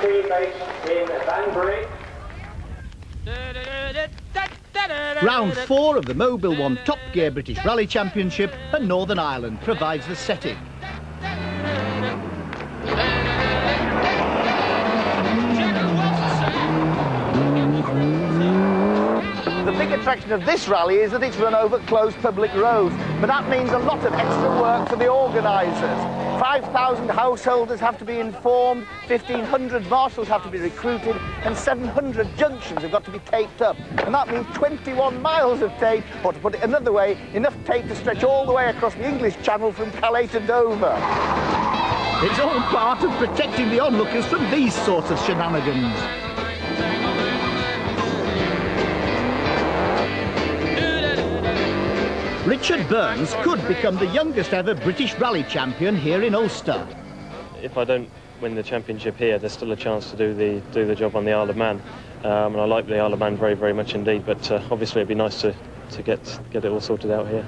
teammates in. Round four of the Mobil One Top Gear British Rally Championship and Northern Ireland provides the setting. Attraction of this rally is that it's run over closed public roads, but that means a lot of extra work for the organisers. 5,000 householders have to be informed, 1,500 marshals have to be recruited, and 700 junctions have got to be taped up. And that means 21 miles of tape, or to put it another way, enough tape to stretch all the way across the English Channel from Calais to Dover. It's all part of protecting the onlookers from these sorts of shenanigans. Richard Burns could become the youngest ever British rally champion here in Ulster. If I don't win the championship here, there's still a chance to do the do the job on the Isle of Man. Um, and I like the Isle of Man very, very much indeed. But uh, obviously, it'd be nice to, to get get it all sorted out here.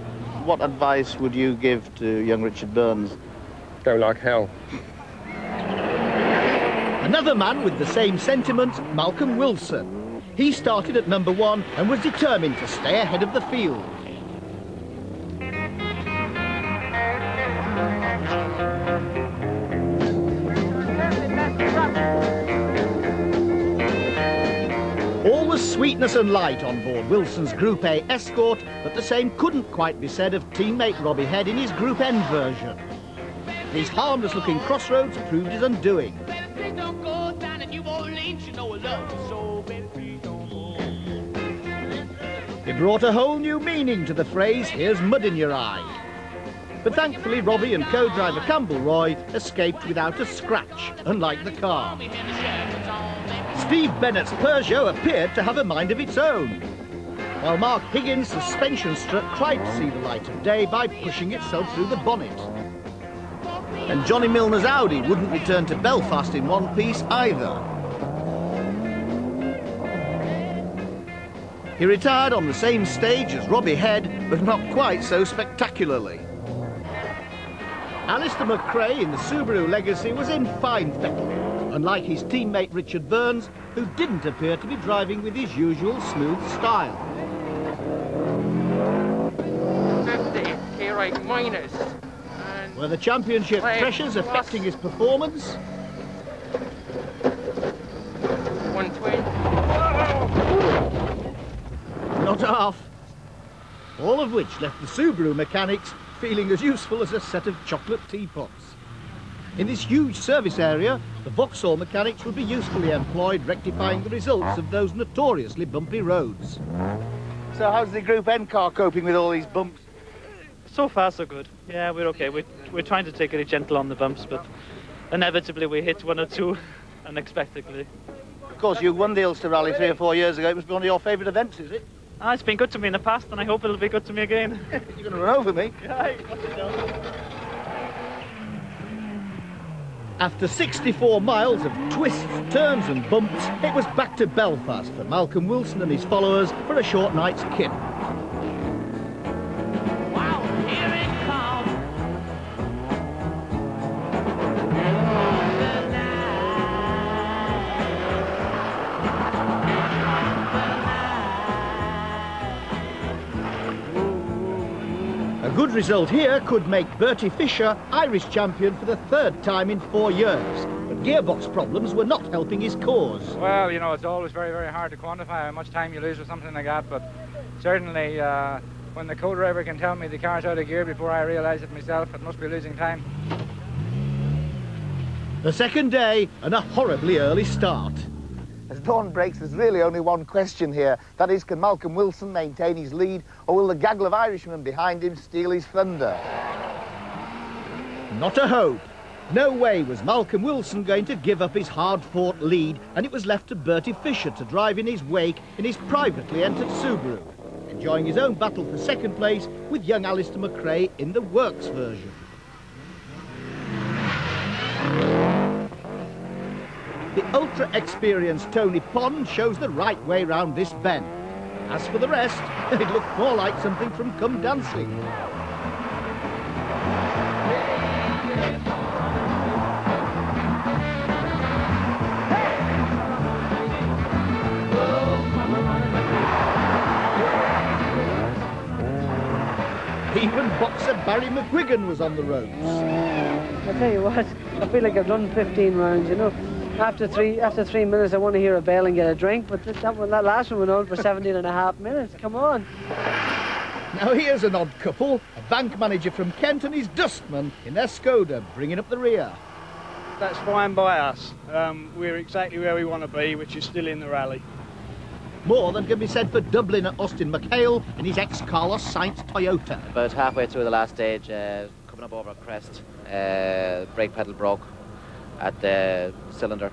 What advice would you give to young Richard Burns? Go like hell. Another man with the same sentiment, Malcolm Wilson. He started at number one and was determined to stay ahead of the field. Sweetness and light on board Wilson's Group A escort, but the same couldn't quite be said of teammate Robbie Head in his Group N version. These harmless-looking crossroads proved his undoing. It brought a whole new meaning to the phrase, here's mud in your eye. But thankfully, Robbie and co-driver Campbell Roy escaped without a scratch, unlike the car. Steve Bennett's Peugeot appeared to have a mind of its own, while Mark Higgins' suspension strut tried to see the light of day by pushing itself through the bonnet. And Johnny Milner's Audi wouldn't return to Belfast in one piece either. He retired on the same stage as Robbie Head, but not quite so spectacularly. Alister McRae in the Subaru Legacy was in fine fettle, unlike his teammate Richard Burns, who didn't appear to be driving with his usual smooth style. 50, K right minus. And Were the championship pressures affecting his performance? 120. Not half. All of which left the Subaru mechanics feeling as useful as a set of chocolate teapots. In this huge service area, the Vauxhall mechanics would be usefully employed rectifying the results of those notoriously bumpy roads. So how's the Group N car coping with all these bumps? So far, so good. Yeah, we're okay. We're, we're trying to take it gentle on the bumps, but inevitably we hit one or two unexpectedly. Of course, you won the Ulster Rally three or four years ago. It must be one of your favourite events, is it? Ah, it's been good to me in the past, and I hope it'll be good to me again. You're going to run over me. After 64 miles of twists, turns and bumps, it was back to Belfast for Malcolm Wilson and his followers for a short night's kip. Good result here could make Bertie Fisher Irish champion for the third time in four years. But gearbox problems were not helping his cause. Well, you know, it's always very, very hard to quantify how much time you lose with something like that, but certainly uh, when the co-driver can tell me the car's out of gear before I realise it myself, it must be losing time. The second day and a horribly early start. As dawn breaks, there's really only one question here. That is, can Malcolm Wilson maintain his lead, or will the gaggle of Irishmen behind him steal his thunder? Not a hope. No way was Malcolm Wilson going to give up his hard-fought lead, and it was left to Bertie Fisher to drive in his wake in his privately entered Subaru, enjoying his own battle for second place with young Alister McRae in the works version. The ultra-experienced Tony Pond shows the right way round this bend. As for the rest, it looked more like something from Come Dancing. Even boxer Barry McGuigan was on the ropes. Uh, I tell you what, I feel like I've done 15 rounds, you know. After three after three minutes, I want to hear a bell and get a drink, but that, that, one, that last one went on for 17 and a half minutes. Come on. Now here's an odd couple, a bank manager from Kent and his dustman in their Skoda, bringing up the rear. That's fine by us. Um, we're exactly where we want to be, which is still in the rally. More than can be said for Dublin at Austin MacHale in his ex-Carlos Sainz Toyota. About halfway through the last stage, uh, coming up over a crest, uh, brake pedal broke at the cylinder.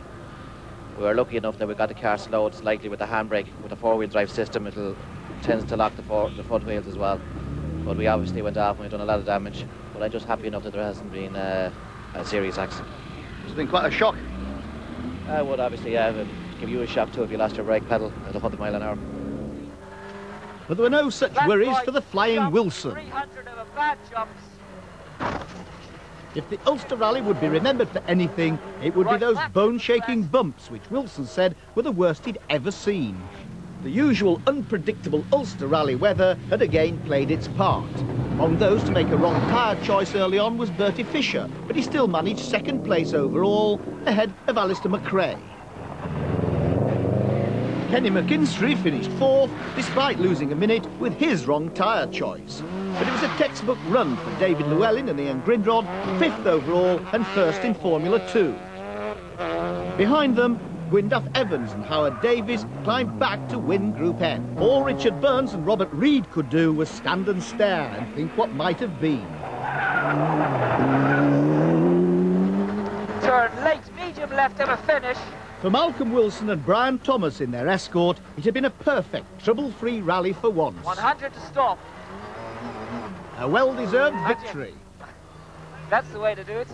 We were lucky enough that we got the car slowed slightly with the handbrake. With a four-wheel drive system, it tends to lock the, four, the front wheels as well. But we obviously went off and we've done a lot of damage. But I'm just happy enough that there hasn't been uh, a serious accident. It's been quite a shock. I would obviously yeah, give you a shock too if you lost your brake pedal at 100 mile an hour. But there were no such worries for the flying Wilson. If the Ulster Rally would be remembered for anything, it would be those bone-shaking bumps which Wilson said were the worst he'd ever seen. The usual unpredictable Ulster Rally weather had again played its part. Among those to make a wrong tyre choice early on was Bertie Fisher, but he still managed second place overall, ahead of Alister McRae. Kenny McKinstry finished fourth, despite losing a minute with his wrong tyre choice. But it was a textbook run for David Llewellyn and Ian Grindrod, fifth overall and first in Formula 2. Behind them, Gwyndaf Evans and Howard Davies climbed back to win Group N. All Richard Burns and Robert Reid could do was stand and stare and think what might have been. Turn late, medium left and a finish. For Malcolm Wilson and Brian Thomas in their escort, it had been a perfect, trouble-free rally for once. 100 to stop. A well-deserved victory. That's the way to do it.